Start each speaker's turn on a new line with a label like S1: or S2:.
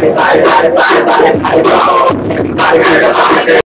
S1: I'm everybody, everybody, everybody,